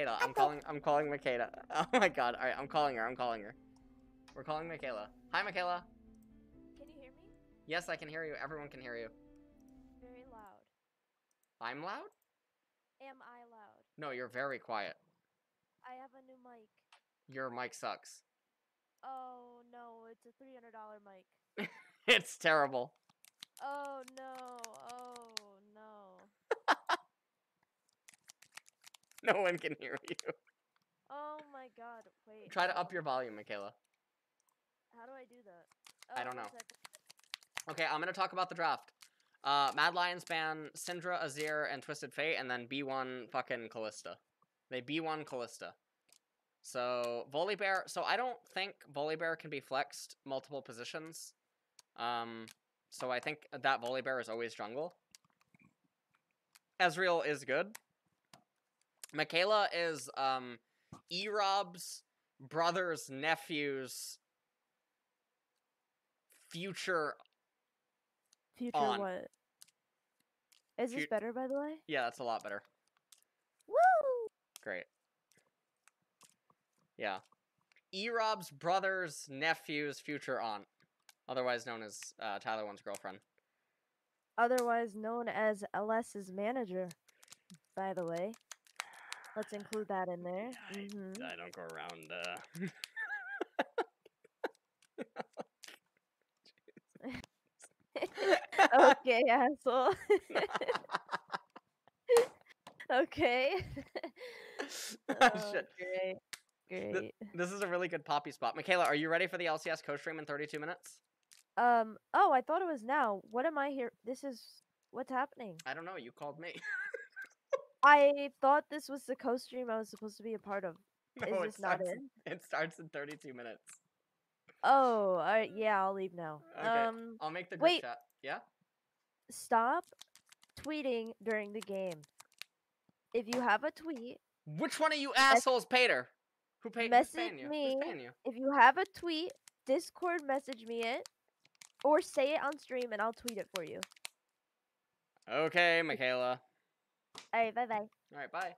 Makeda. I'm calling. I'm calling Makeda. Oh my god. All right, I'm calling her. I'm calling her. We're calling Michaela. Hi, Michaela. Can you hear me? Yes, I can hear you. Everyone can hear you. Very loud. I'm loud? Am I loud? No, you're very quiet. I have a new mic. Your mic sucks. Oh no, it's a three hundred dollar mic. It's terrible. Oh no, oh no. No one can hear you. Oh my god, wait. Try to up your volume, Michaela. How do I do that? I Oh, don't know. Okay, I'm gonna talk about the draft. Uh, Mad Lions ban Syndra, Azir, and Twisted Fate, and then B1 fucking Kalista. They B1 Kalista. So Volibear. So I don't think Volibear can be flexed multiple positions. Um, so I think that Volibear is always jungle. Ezreal is good. Michaela is um, Erob's brother's nephew's future Future on. what? Is this Fut- better by the way? Yeah, that's a lot better. Woo! Great. Yeah. Erob's brother's nephew's future aunt, otherwise known as uh, Tyler One's girlfriend. Otherwise known as LS's manager. By the way. Let's include that in there. hmm I don't go around. Uh... okay, asshole. okay. oh, shit. Great. Great. This is a really good poppy spot. Michaela, are you ready for the LCS co-stream in 32 minutes? Um. Oh, I thought it was now. What am I here? This is what's happening. I don't know. You called me. I thought this was the co-stream I was supposed to be a part of. no, Is it this not starts. in? It starts in 32 minutes. Oh, yeah. I'll leave now. Okay. Um. I'll make the group wait. chat. Yeah. Stop tweeting during the game. If you have a tweet, Which one of you assholes paid her? Who paid? Message you? me. You? if you have a tweet, Discord message me it, or say it on stream, and I'll tweet it for you. Okay, Michaela. All right. Bye bye. All right, bye.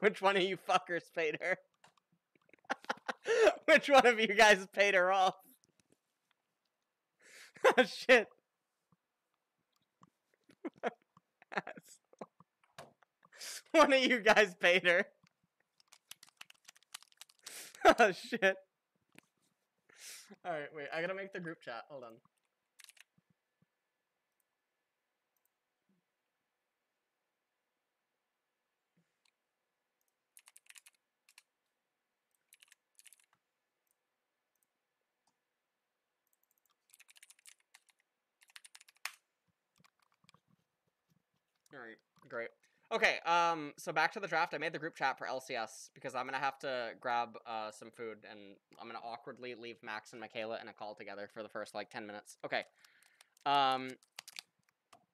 Which one of you fuckers paid her? Which one of you guys paid her off? oh, shit. One of you guys paid her. oh, shit. Alright, wait. I gotta make the group chat. Hold on. All right, great. Okay, um, so back to the draft. I made the group chat for LCS because I'm gonna have to grab uh some food and I'm gonna awkwardly leave Max and Michaela in a call together for the first like ten minutes. Okay. Um.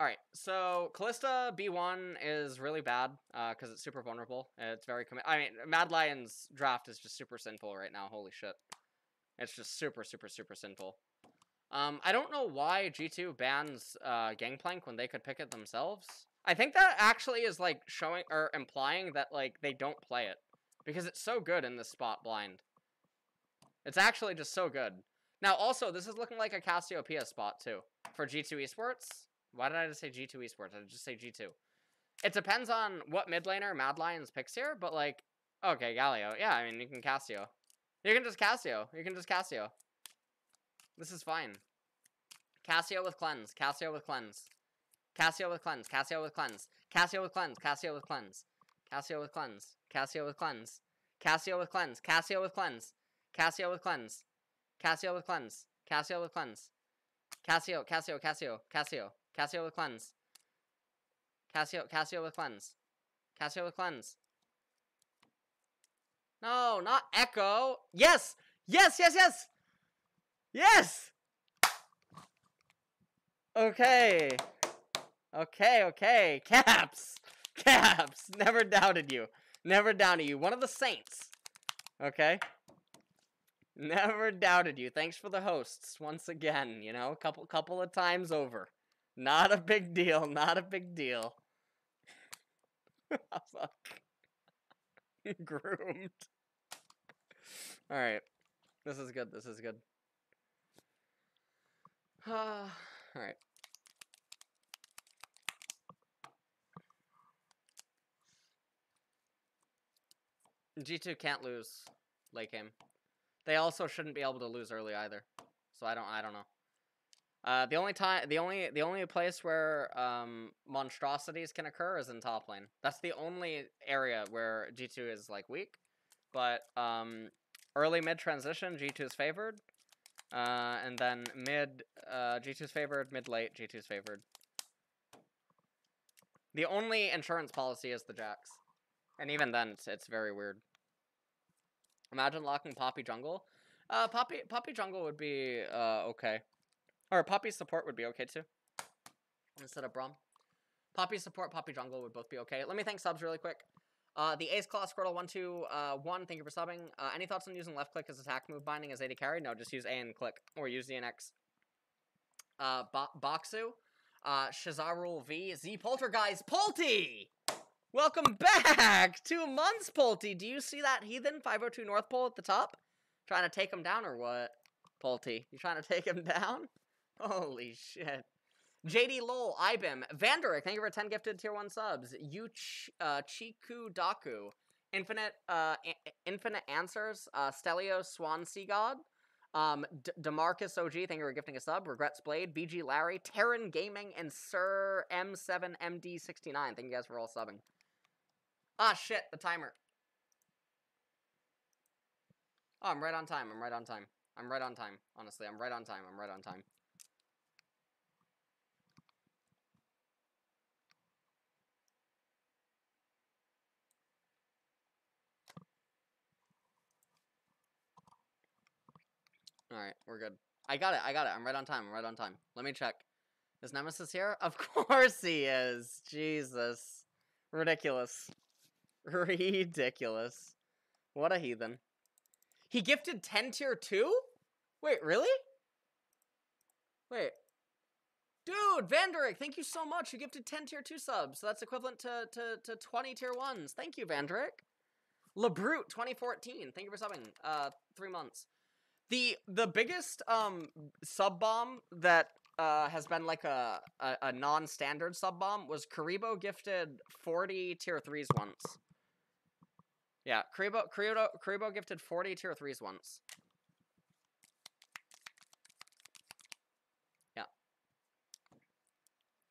All right, so Kalista B1 is really bad because it's super vulnerable. It's very I mean, Mad Lion's draft is just super sinful right now. Holy shit, it's just super, super, super sinful. Um, I don't know why G2 bans uh, Gangplank when they could pick it themselves. I think that actually is like showing or implying that like they don't play it because it's so good in this spot blind. It's actually just so good. Now also this is looking like a Cassiopeia spot too for G2 Esports. Why did I just say G2 Esports? I just say G2. It depends on what mid laner Mad Lions picks here, but like okay, Galio. Yeah, I mean you can Cassio. You can just Cassio. You can just Cassio. This is fine. Cassio with cleanse. Cassio with cleanse. Cassio with cleanse. Cassio with cleanse. Cassio with cleanse. Cassio with cleanse. Cassio with cleanse. Cassio with cleanse. Cassio with cleanse. Cassio with cleanse. Cassio with cleanse. Cassio with cleanse. Cassio with cleanse. Cassio. Cassio. Cassio. Cassio. Cassio with cleanse. Cassio. Cassio with cleanse. Cassio with cleanse. No, not Echo. Yes. Yes. Yes. Yes. Yes. Okay. Okay, okay. Caps. Caps. Never doubted you. Never doubted you. One of the saints. Okay. Never doubted you. Thanks for the hosts once again, you know, a couple couple of times over. Not a big deal. Not a big deal. Fuck. Groomed. All right. This is good. This is good. All right. G2 can't lose late game. They also shouldn't be able to lose early either. So I don't I don't know. Uh, the only time, the only, the only place where um, monstrosities can occur is in top lane. That's the only area where G two is like weak. But um, early mid transition, G two is favored, uh, and then mid, uh, G two is favored. Mid late, G two is favored. The only insurance policy is the Jacks. and even then, it's it's very weird. Imagine locking Poppy jungle. Uh, Poppy Poppy jungle would be uh okay. Or Poppy support would be okay too. Instead of Braum. Poppy support, Poppy jungle would both be okay. Let me thank subs really quick. Uh, the Ace Claw Squirtle 1 2 uh, 1, thank you for subbing. Uh, any thoughts on using left click as attack move binding as AD carry? No, just use A and click. Or use Z and X. Uh, Bo Boxu. Uh, Shazarul V. Z Poltergeist. Polty! Welcome back! Two months, Polty. Do you see that heathen 502 North Pole at the top? Trying to take him down or what? Polty, you trying to take him down? Holy shit. JD Lowell, Ibim, Vanderick, thank you for 10 gifted tier 1 subs. youch uh, Chiku Daku, Infinite uh, Infinite Answers, uh, Stelio Swan Sea God, um, D Demarcus OG, thank you for gifting a sub. Regrets Blade, BG Larry, Terran Gaming, and Sir M7MD69. Thank you guys for all subbing. Ah, shit, the timer. Oh, I'm right on time. I'm right on time. I'm right on time. Honestly, I'm right on time. I'm right on time. Alright, we're good. I got it, I got it. I'm right on time, I'm right on time. Let me check. Is Nemesis here? Of course he is! Jesus. Ridiculous. Ridiculous. What a heathen. He gifted 10 tier 2? Wait, really? Wait. Dude, Vanderick, thank you so much. You gifted 10 tier 2 subs. So that's equivalent to, to, to 20 tier 1s. Thank you, Vanderick. LeBrute, 2014. Thank you for subbing. Uh, three months. The the biggest um sub bomb that uh, has been like a, a, a non-standard sub bomb was Karibo gifted 40 tier 3s once. Yeah, Karibo, Karibo, Karibo gifted 40 tier 3s once. Yeah.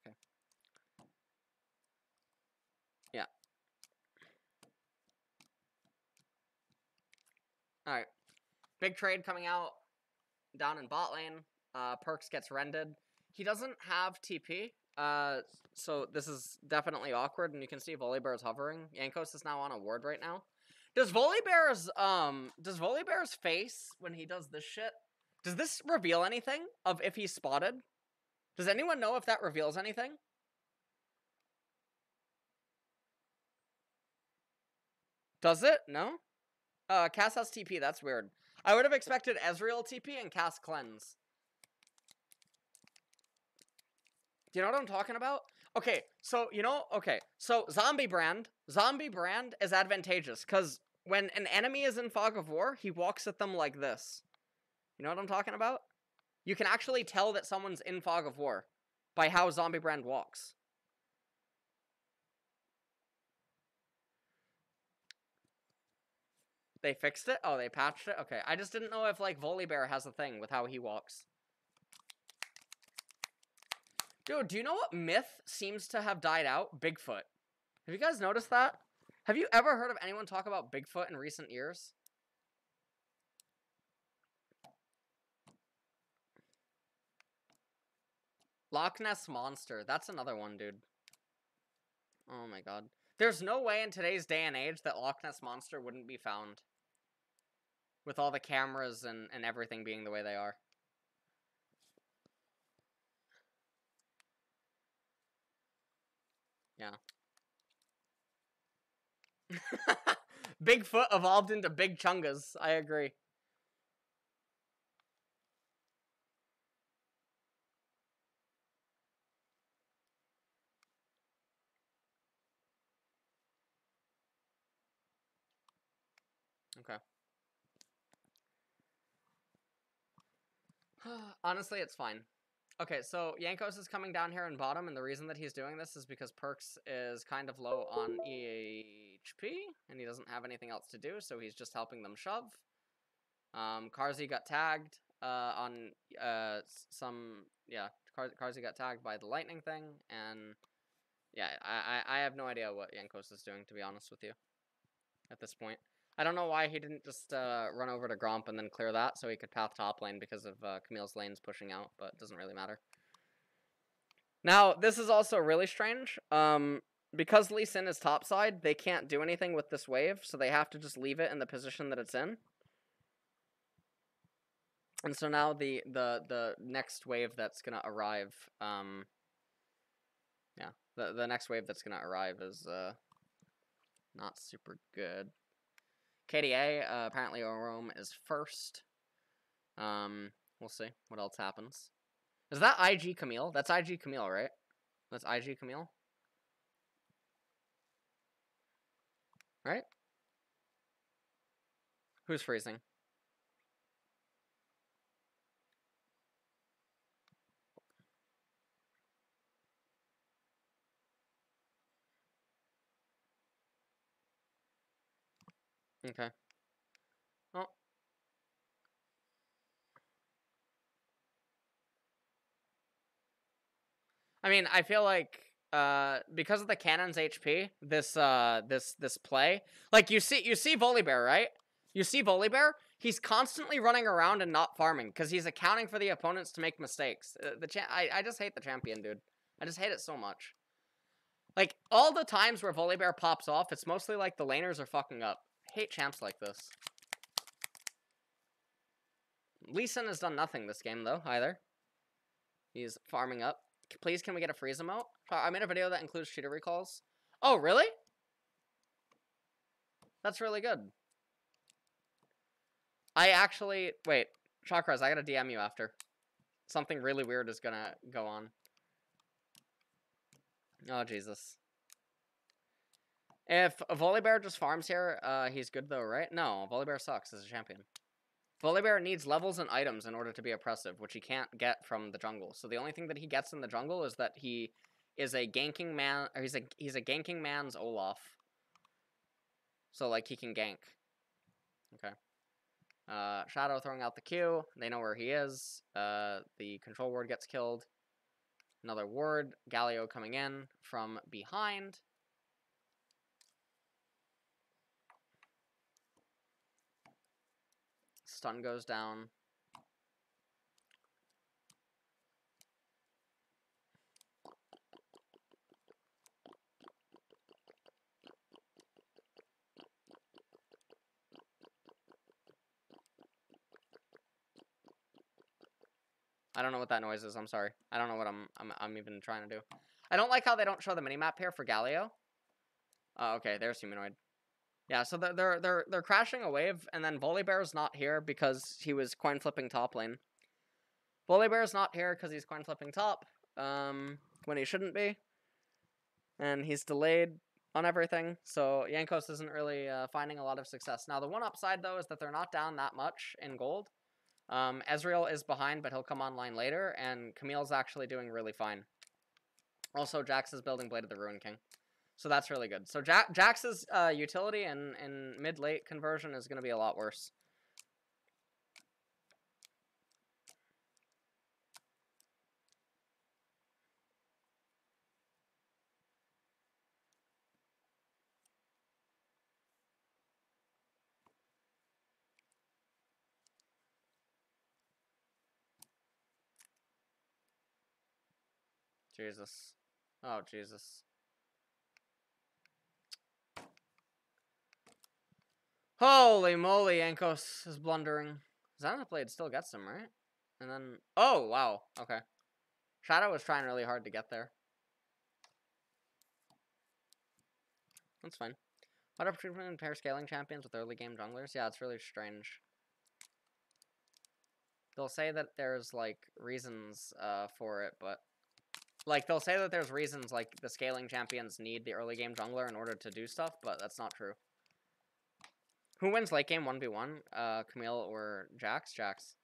Okay. Yeah. Alright. Big trade coming out down in bot lane. Uh, Perkz gets rended. He doesn't have TP, uh, so this is definitely awkward, and you can see is hovering. Jankos is now on a ward right now. Does Volibear's, um, does Volibear's face, when he does this shit, does this reveal anything of if he's spotted? Does anyone know if that reveals anything? Does it? No? Uh, Cass has TP, that's weird. I would have expected Ezreal TP and cast Cleanse. Do you know what I'm talking about? Okay, so, you know, okay, so Zombie Brand, Zombie Brand is advantageous, because when an enemy is in Fog of War, he walks at them like this. You know what I'm talking about? You can actually tell that someone's in Fog of War by how Zombie Brand walks. They fixed it? Oh, they patched it? Okay. I just didn't know if, like, Volibear has a thing with how he walks. Dude, do you know what myth seems to have died out? Bigfoot. Have you guys noticed that? Have you ever heard of anyone talk about Bigfoot in recent years? Loch Ness Monster. That's another one, dude. Oh my god. There's no way in today's day and age that Loch Ness Monster wouldn't be found. With all the cameras and, and everything being the way they are. Yeah. Bigfoot evolved into Big Chungus. I agree. Okay. Honestly, it's fine. Okay, so Jankos is coming down here in bottom, and the reason that he's doing this is because Perkz is kind of low on EHP, and he doesn't have anything else to do, so he's just helping them shove. Um, Carzzy got tagged uh, on uh, some, yeah, Kar Carzzy got tagged by the lightning thing, and yeah, I, I, I have no idea what Jankos is doing, to be honest with you, at this point. I don't know why he didn't just uh, run over to Gromp and then clear that so he could path top lane because of uh, Camille's lanes pushing out, but it doesn't really matter. Now, this is also really strange. Um, because Lee Sin is topside, they can't do anything with this wave, so they have to just leave it in the position that it's in. And so now the, the, the next wave that's going to arrive, um, yeah, the, the next wave that's going to arrive is uh, not super good. KDA, uh, apparently Orome is first. Um, we'll see what else happens. Is that IG Camille? That's IG Camille, right? That's IG Camille? Right? Who's freezing? Okay. Well. I mean, I feel like uh because of the cannon's HP, this uh this this play, like you see you see Volibear, right? You see Volibear, he's constantly running around and not farming because he's accounting for the opponents to make mistakes. Uh, the I I just hate the champion, dude. I just hate it so much. Like all the times where Volibear pops off, it's mostly like the laners are fucking up hate champs like this. Lee Sin has done nothing this game, though, either. He's farming up. Please, can we get a freeze emote? Uh, I made a video that includes cheater recalls. Oh, really? That's really good. I actually... Wait, Chakras, I gotta DM you after. Something really weird is gonna go on. Oh, Jesus. If Volibear just farms here, uh, he's good though, right? No, Volibear sucks as a champion. Volibear needs levels and items in order to be oppressive, which he can't get from the jungle. So the only thing that he gets in the jungle is that he is a ganking man, or he's a he's a ganking man's Olaf. So like he can gank. Okay. Uh, Shadow throwing out the Q. They know where he is. Uh, the control ward gets killed. Another ward. Galio coming in from behind. Stun goes down. I don't know what that noise is. I'm sorry. I don't know what I'm I'm I'm even trying to do. I don't like how they don't show the minimap here for Galio. Oh, okay. There's humanoid. Yeah, so they're they're they're, they're crashing a wave, and then Volibear's not here because he was coin flipping top lane. Volibear's not here because he's coin flipping top, um, when he shouldn't be, and he's delayed on everything. So Jankos isn't really uh, finding a lot of success. Now the one upside though is that they're not down that much in gold. Um, Ezreal is behind, but he'll come online later, and Camille's actually doing really fine. Also, Jax is building Blade of the Ruin King. So that's really good. So ja Jax's uh, utility and, and mid-late conversion is going to be a lot worse. Jesus. Oh, Jesus. Holy moly, Jankos is blundering. Zenith Blade still gets him, right? And then, oh, wow, okay. Shadow was trying really hard to get there. That's fine. What up treatment pair scaling champions with early game junglers? Yeah, it's really strange. They'll say that there's, like, reasons uh, for it, but... Like, they'll say that there's reasons, like, the scaling champions need the early game jungler in order to do stuff, but that's not true. Who wins late game 1v1? Uh, Camille or Jax? Jax.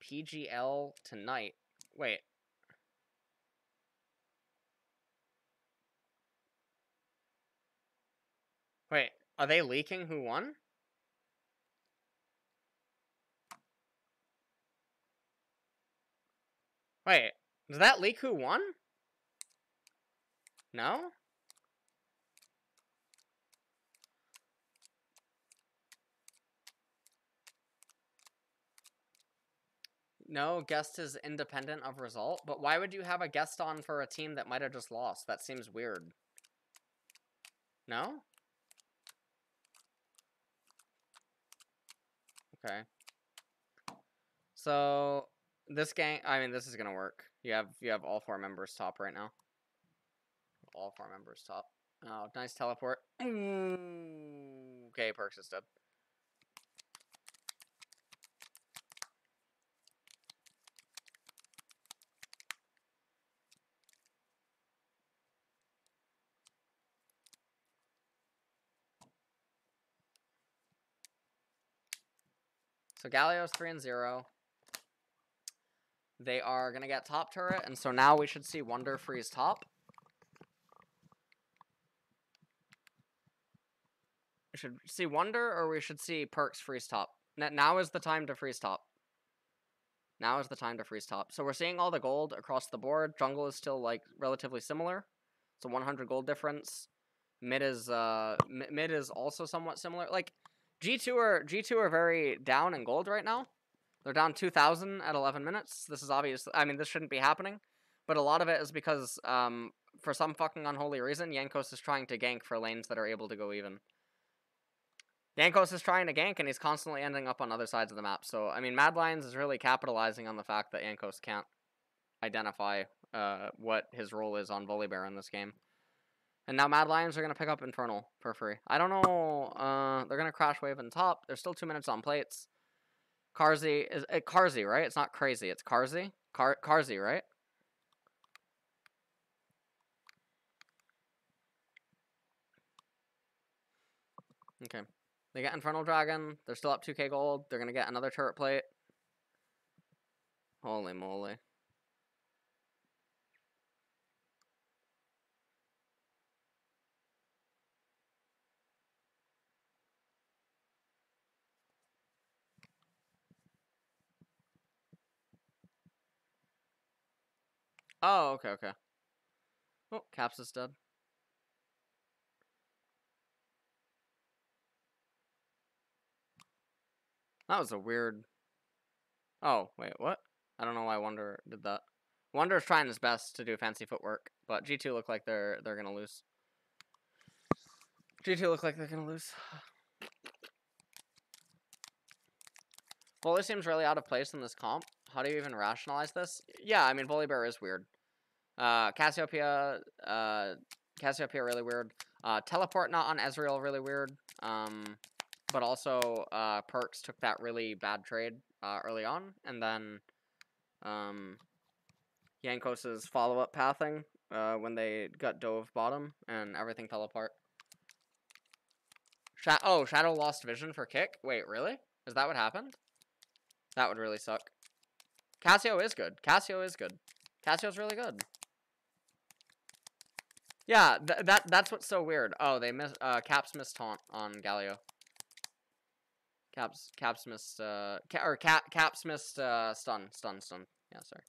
PGL tonight. Wait. Wait, are they leaking who won? Wait, does that leak who won? No? No, guest is independent of result. But why would you have a guest on for a team that might have just lost? That seems weird. No? Okay. So this gang I mean this is gonna work. You have you have all four members top right now. All four members top. Oh, nice teleport. Okay, Perkz is dead. So Galio's 3 and 0. They are going to get top turret, and so now we should see Wunder freeze top. Should see Wunder, or we should see Perkz freeze top. Now is the time to freeze top. Now is the time to freeze top. So we're seeing all the gold across the board. Jungle is still, like, relatively similar. It's a 100 gold difference. Mid is, uh, mid is also somewhat similar. Like, G2 are G2 are very down in gold right now. They're down 2,000 at 11 minutes. This is obvious. I mean, this shouldn't be happening, but a lot of it is because, um, for some fucking unholy reason, Jankos is trying to gank for lanes that are able to go even. Jankos is trying to gank, and he's constantly ending up on other sides of the map. So, I mean, Mad Lions is really capitalizing on the fact that Jankos can't identify uh, what his role is on Volibear in this game. And now Mad Lions are going to pick up Infernal for free. I don't know. Uh, they're going to crash wave in top. There's still two minutes on plates. Carzzy is it Carzzy, right? It's not crazy. It's Carzzy. Car Carzzy, right? Okay. They get Infernal Dragon. They're still up 2k gold. They're going to get another turret plate. Holy moly. Oh, okay, okay. Oh, Caps is dead. That was a weird... Oh, wait, what? I don't know why Wunder did that. Wunder's trying his best to do fancy footwork, but G2 look like they're they're gonna lose. G2 look like they're gonna lose. Volley seems really out of place in this comp. How do you even rationalize this? Yeah, I mean, Volibear is weird. Uh, Cassiopeia, uh, Cassiopeia really weird. Uh, teleport not on Ezreal really weird. Um, but also, uh, Perkz took that really bad trade, uh, early on. And then, um, Jankos's follow-up pathing, uh, when they got dove bottom and everything fell apart. Sha oh, Shadow lost vision for kick? Wait, really? Is that what happened? That would really suck. Cassio is good. Cassio is good. Cassio's really good. Yeah, th that that's what's so weird. Oh, they miss uh Caps missed taunt on Galio. Caps Caps missed uh ca or Cap Caps missed uh stun stun stun. Yeah, sorry.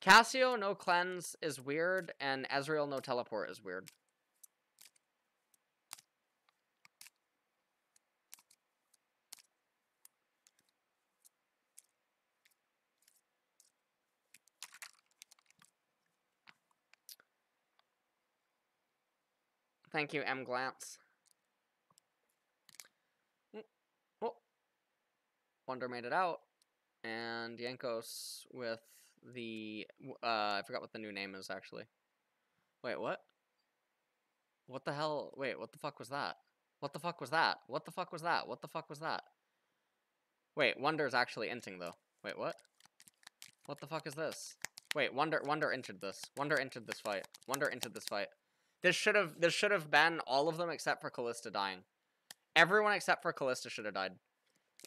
Cassio no cleanse is weird and Ezreal no teleport is weird. Thank you, M Glance. Mm, oh. Wunder made it out. And Jankos with the... Uh, I forgot what the new name is, actually. Wait, what? What the hell? Wait, what the fuck was that? What the fuck was that? What the fuck was that? What the fuck was that? Wait, Wunder is actually inting, though. Wait, what? What the fuck is this? Wait, Wunder Wunder entered this. Wunder entered this fight. Wunder entered this fight. This should have this should have been all of them except for Kalista dying. Everyone except for Kalista should have died.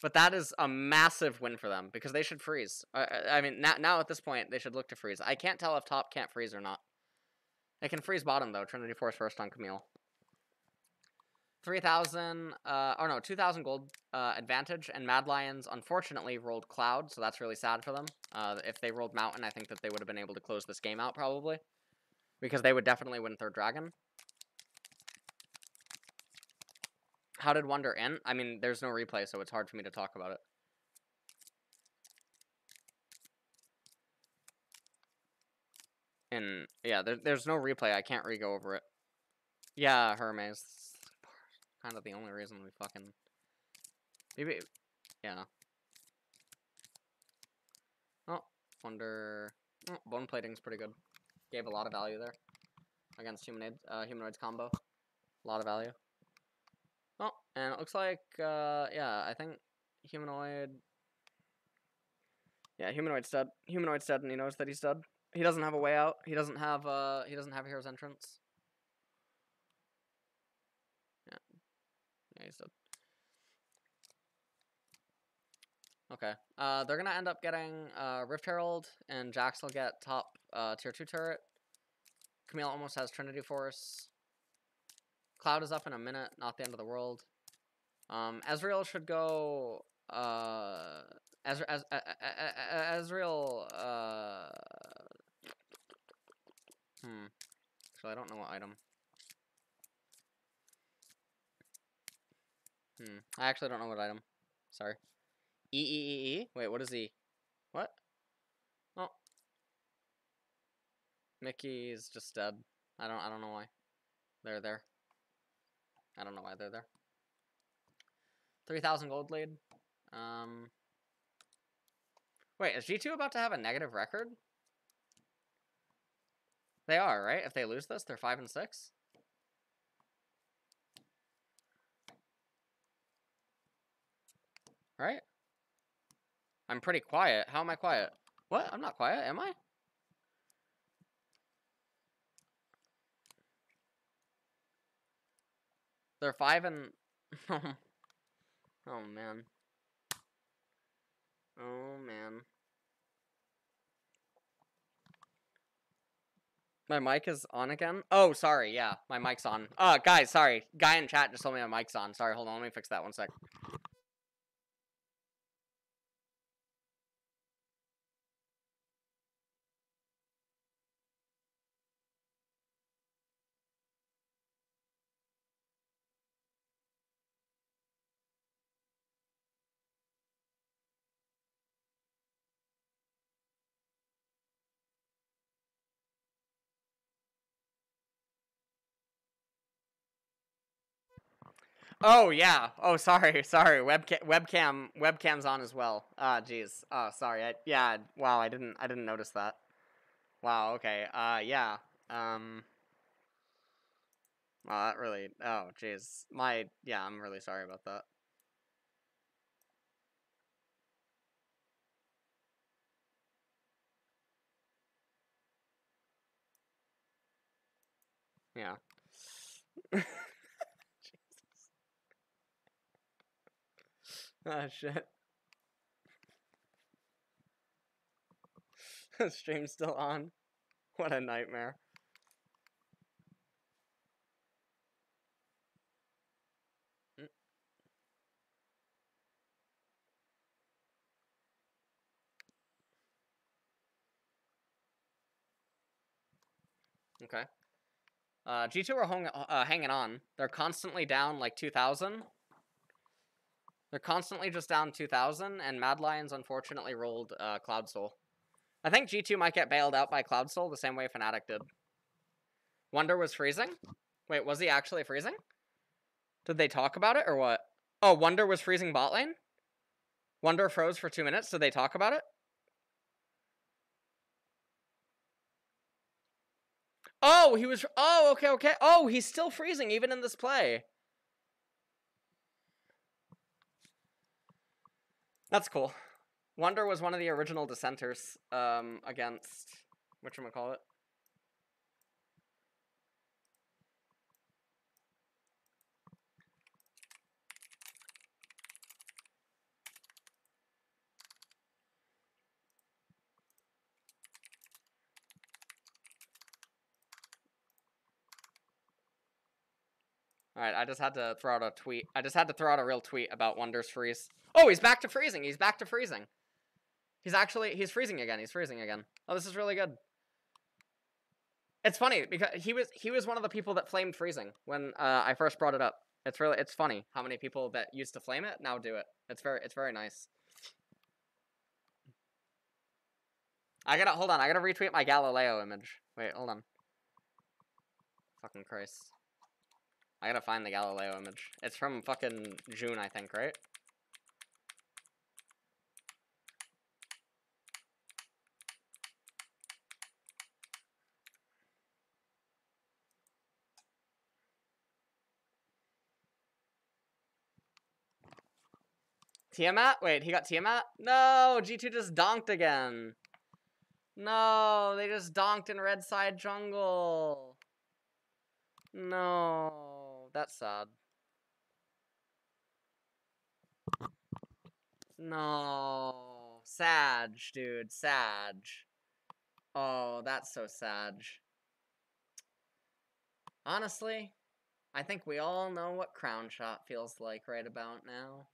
But that is a massive win for them because they should freeze. I, I mean, now, now at this point, they should look to freeze. I can't tell if top can't freeze or not. They can freeze bottom though. Trinity Force first on Camille. 3,000, uh, or no, 2,000 gold uh, advantage, and Mad Lions unfortunately rolled Cloud, so that's really sad for them. Uh, if they rolled Mountain, I think that they would have been able to close this game out probably, because they would definitely win Third Dragon. How did Wunder end? I mean, there's no replay, so it's hard for me to talk about it. And yeah, there, there's no replay. I can't re-go over it. Yeah, Hermes. Kind of the only reason we fucking. Maybe. Yeah. Oh, wonder. Oh, bone plating's pretty good. Gave a lot of value there against humanoid uh, humanoids combo. A lot of value. And it looks like uh, yeah, I think humanoid. Yeah, humanoid's dead. Humanoid's dead, and he knows that he's dead. He doesn't have a way out. He doesn't have uh he doesn't have a hero's entrance. Yeah. Yeah, he's dead. Okay. Uh they're gonna end up getting uh Rift Herald and Jax will get top uh tier two turret. Camille almost has Trinity Force. Cloud is up in a minute, not the end of the world. Um Ezreal should go uh Ezra, Ez, Ezreal uh Hmm. So I don't know what item. Hmm. I actually don't know what item. Sorry. E E E E. Wait, what is E? What? Oh. Mikyx just dead. I don't. I don't know why. They're there. I don't know why they're there. Three thousand gold lead. Um. Wait, is G two about to have a negative record? They are, right? If they lose this, they're 5 and 6? Right? I'm pretty quiet. How am I quiet? What? I'm not quiet, am I? They're 5 and... oh, man. Oh, man. My mic is on again? Oh, sorry, yeah, my mic's on. Uh, guys, sorry. Guy in chat just told me my mic's on. Sorry, hold on, let me fix that one sec. Oh yeah. Oh sorry, sorry. Webcam, webcam, webcam's on as well. Ah, uh, jeez. Oh, sorry. I, yeah. Wow. I didn't. I didn't notice that. Wow. Okay. Uh, yeah. Um. Wow. That really. Oh, jeez. My. Yeah. I'm really sorry about that. Yeah. Ah, shit. Stream's still on. What a nightmare. Mm. Okay. Uh, G2 are hung, uh, hanging on. They're constantly down like 2,000. They're constantly just down 2,000, and Mad Lions unfortunately rolled uh, Cloud Soul. I think G2 might get bailed out by Cloud Soul the same way Fnatic did. Wunder was freezing? Wait, was he actually freezing? Did they talk about it, or what? Oh, Wunder was freezing bot lane? Wunder froze for two minutes. Did they talk about it? Oh, he was... Oh, okay, okay. Oh, he's still freezing even in this play. That's cool. Wunder was one of the original dissenters um, against which one call it. All right, I just had to throw out a tweet. I just had to throw out a real tweet about Wunders freeze. Oh, he's back to freezing. He's back to freezing. He's actually he's freezing again. He's freezing again. Oh, this is really good. It's funny because he was he was one of the people that flamed freezing when uh, I first brought it up. It's really it's funny how many people that used to flame it now do it. It's very it's very nice. I gotta hold on. I gotta retweet my Galileo image. Wait, hold on. Fucking Christ. I gotta find the Galileo image. It's from fucking June, I think, right? Tiamat? Wait, he got Tiamat? No, G2 just donked again. No, they just donked in Red Side Jungle. No, that's sad. No, Sag, dude, Sag. Oh, that's so sad. Honestly, I think we all know what Crown Shot feels like right about now.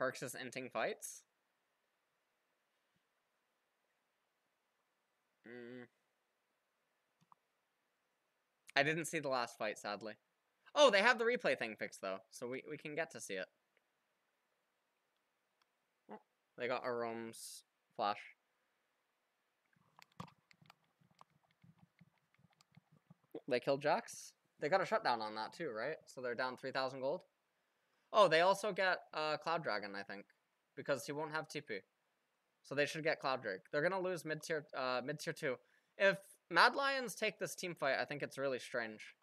Perkz is ending fights? Mm. I didn't see the last fight, sadly. Oh, they have the replay thing fixed, though, so we, we can get to see it. They got Orome's flash. They killed Jax. They got a shutdown on that, too, right? So they're down 3,000 gold? Oh, they also get uh, Cloud Dragon, I think, because he won't have TP. So they should get Cloud Drake. They're gonna lose mid tier, uh, mid tier two. If Mad Lions take this team fight, I think it's really strange.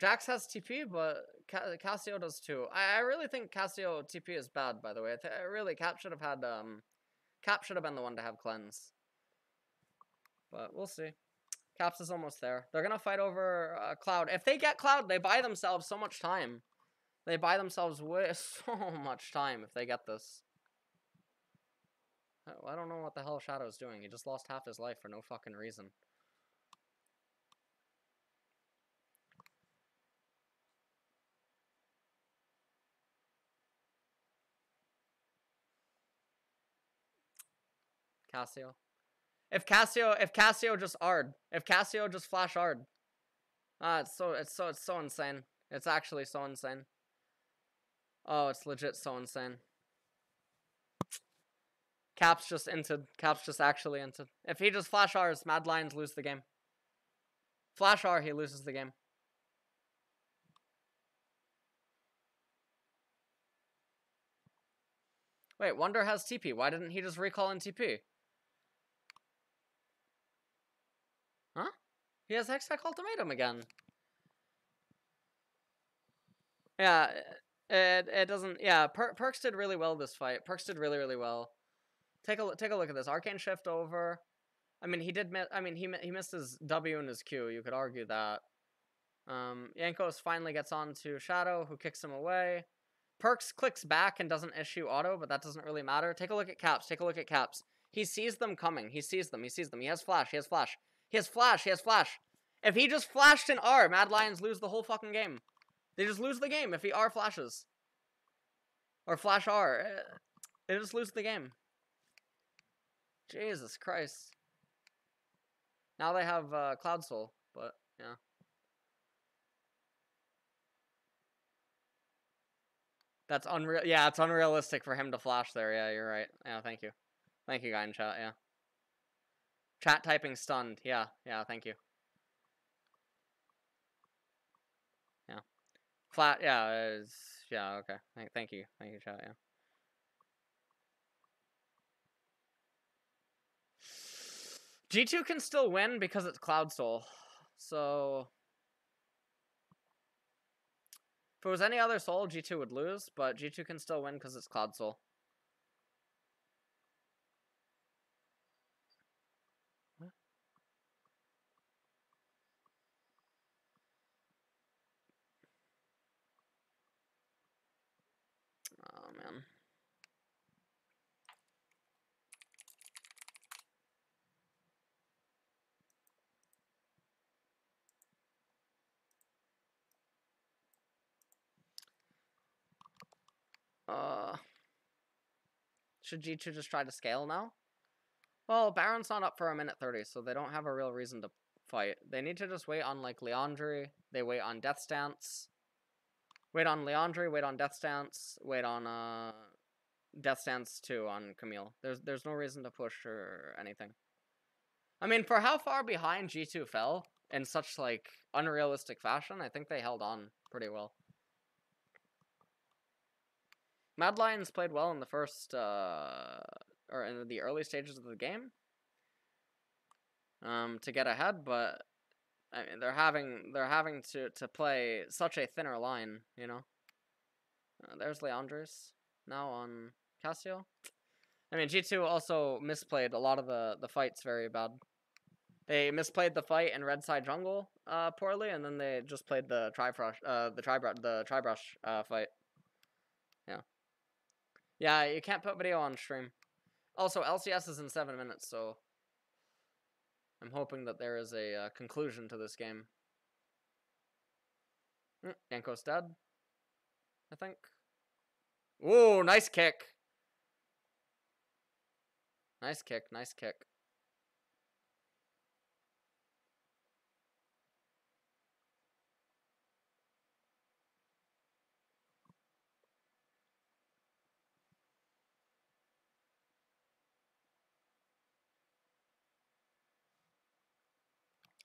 Jax has TP, but Ca- Cassio does too. I, I really think Cassio TP is bad. By the way, I really Cap should have had um, Cap should have been the one to have cleanse. But we'll see. Caps is almost there. They're gonna fight over uh, Cloud. If they get Cloud, they buy themselves so much time. They buy themselves way so much time if they get this. I- I don't know what the hell Shadow's doing. He just lost half his life for no fucking reason. Cassio. If Cassio, if Cassio just Ard, if Cassio just flash Ard, ah, it's so, it's so, it's so insane. It's actually so insane. Oh, it's legit so insane. Caps just entered. Caps just actually entered. If he just flash R's, Mad Lions lose the game. Flash R, he loses the game. Wait, Wunder has TP. Why didn't he just recall in TP? Huh? He has Hextech Ultimatum again. Yeah, it, it doesn't. Yeah, per Perkz did really well this fight. Perkz did really, really well. Take a, take a look at this. Arcane Shift over. I mean, he did miss. I mean, he, he missed his W and his Q. You could argue that. Um, Jankos finally gets on to Shadow, who kicks him away. Perkz clicks back and doesn't issue auto, but that doesn't really matter. Take a look at Caps. Take a look at Caps. He sees them coming. He sees them. He sees them. He has flash. He has flash. He has flash. He has flash. If he just flashed an R, Mad Lions lose the whole fucking game. They just lose the game if he R flashes. Or flash R. They just lose the game. Jesus Christ. Now they have uh, Cloud Soul, but yeah. That's unreal. Yeah, it's unrealistic for him to flash there. Yeah, you're right. Yeah, thank you. Thank you, guy in chat. Yeah. Chat typing stunned. Yeah, yeah, thank you. Flat, yeah, it's, yeah, okay. Thank, thank you. Thank you, chat, yeah. G2 can still win because it's Cloud Soul. So if it was any other soul, G2 would lose, but G2 can still win because it's Cloud Soul. Should G2 just try to scale now? Well, Baron's not up for a minute 30, so they don't have a real reason to fight. They need to just wait on, like, Liandry. They wait on Death's Dance. Wait on Liandry, wait on Death's Dance, wait on, uh, Death's Dance 2 on Camille. There's, there's no reason to push or anything. I mean, for how far behind G2 fell in such, like, unrealistic fashion, I think they held on pretty well. Mad Lions played well in the first, uh, or in the early stages of the game, um, to get ahead. But I mean, they're having they're having to to play such a thinner line, you know. Uh, there's Liandry's now on Cassio. I mean, G two also misplayed a lot of the the fights very bad. They misplayed the fight in Red Side Jungle uh, poorly, and then they just played the Tribrush, uh, the Tribrush, the Tribrush uh, fight. Yeah. You can't put video on stream. Also, LCS is in seven minutes, so I'm hoping that there is a uh, conclusion to this game. Mm, Jankos dead, I think. Ooh, nice kick. Nice kick, nice kick.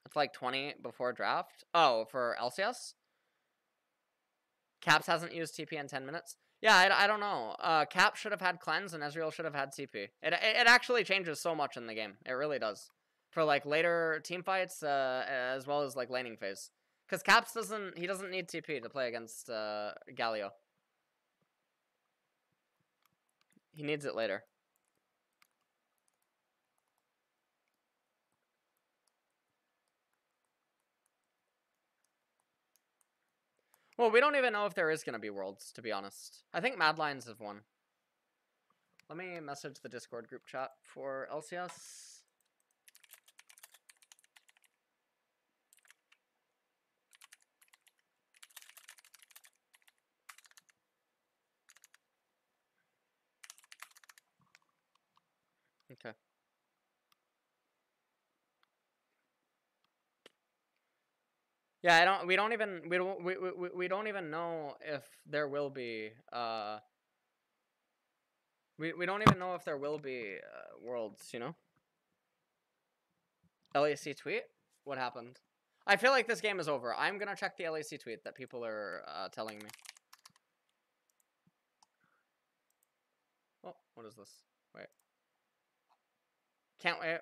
It's like 20 before draft. Oh, for LCS? Caps hasn't used TP in 10 minutes. Yeah, I, I don't know. Uh, Cap should have had cleanse and Ezreal should have had CP. It, it, it actually changes so much in the game. It really does. For like later team fights, uh, as well as like laning phase. Because Caps doesn't, he doesn't need TP to play against uh, Galio. He needs it later. Well, we don't even know if there is going to be worlds, to be honest. I think Mad Lions have won. Let me message the Discord group chat for LCS. Okay. Yeah, I don't. We don't even. We don't. We, we we don't even know if there will be. Uh. We we don't even know if there will be uh, worlds. You know. LAC tweet. What happened? I feel like this game is over. I'm gonna check the LAC tweet that people are uh, telling me. Oh, what is this? Wait. Can't wait.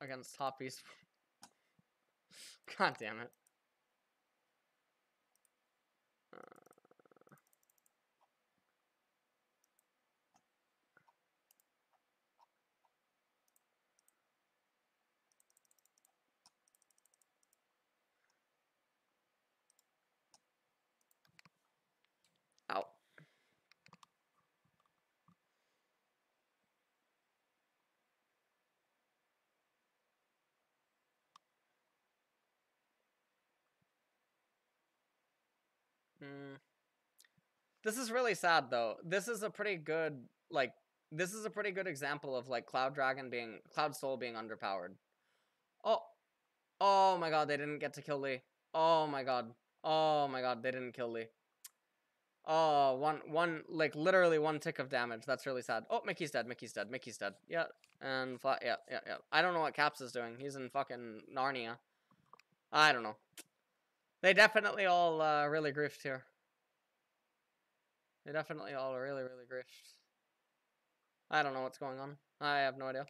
Against top east. God damn it. Out. Hmm. This is really sad though. This is a pretty good like this is a pretty good example of like Cloud Dragon being Cloud Soul being underpowered. Oh. Oh my god, they didn't get to kill Lee. Oh my god. Oh my god, they didn't kill Lee. Oh, one, one, like literally one tick of damage. That's really sad. Oh, Mikyx dead. Mikyx dead. Mikyx dead. Yeah, and. Yeah, yeah, yeah. I don't know what Caps is doing. He's in fucking Narnia. I don't know. They definitely all uh, really griefed here. They definitely all really, really griefed. I don't know what's going on. I have no idea.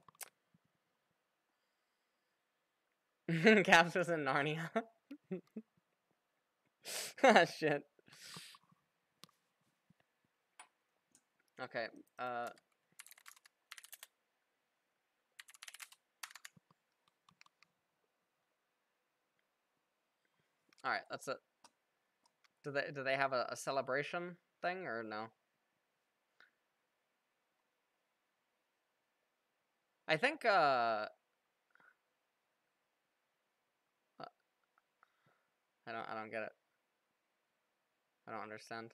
Caps in Narnia. ah, shit. Okay, uh... Alright, that's it. Do they do they have a, a celebration thing or no? I think uh uh, I don't I don't get it. I don't understand.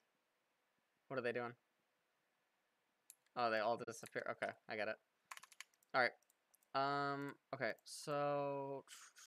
What are they doing? Oh, they all disappear. Okay, I get it. All right. Um. Okay. So